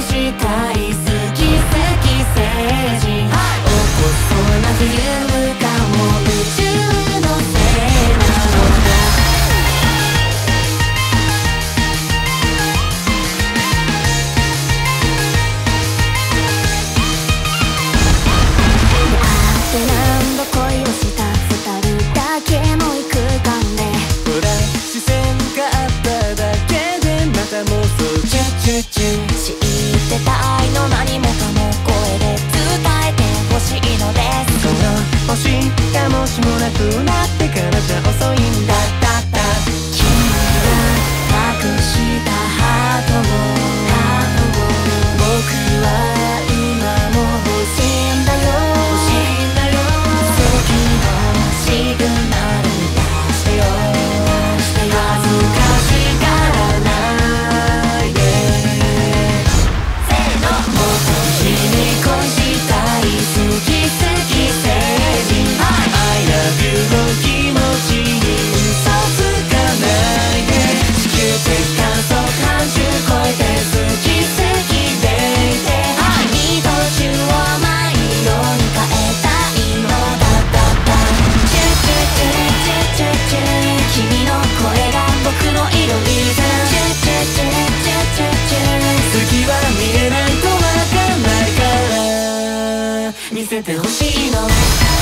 したい。好き好き成人くなって見せてほしいの